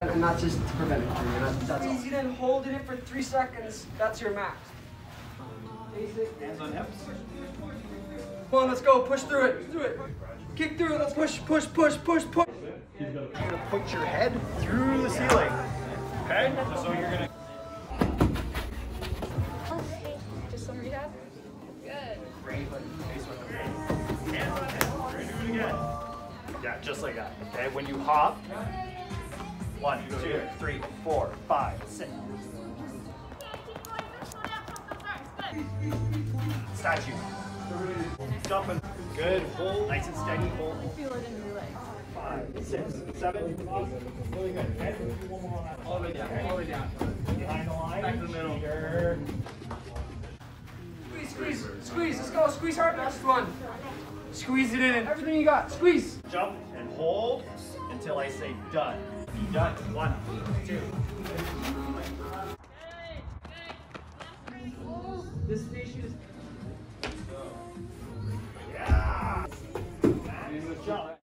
And that's just to prevent injury. And that's, that's all. Squeeze it in, hold it for three seconds. That's your max. Basic. Hands on hips. Come on, let's go. Push through it. Through it. Kick through it. Let's push, push, push, push, push. You're gonna put your head through the ceiling. Okay? So you're gonna. Just some rehab? Good. Hands on hips. We're gonna do it again. Yeah, just like that. Okay? When you hop, one, two, three, four, five, six. Statue. Jumping. Good. Hold. Nice and steady. Hold. Feel it in your legs. Five, six, seven, eight. Really good. Okay? One more on that. All the way down. All the way down. Behind the line. Back to the middle. Here. Squeeze, squeeze, squeeze. Let's go. Squeeze hard. Last one. Squeeze it in. Everything you got. Squeeze. Jump and hold until I say done. Done. One, two. This station is. Yeah. And.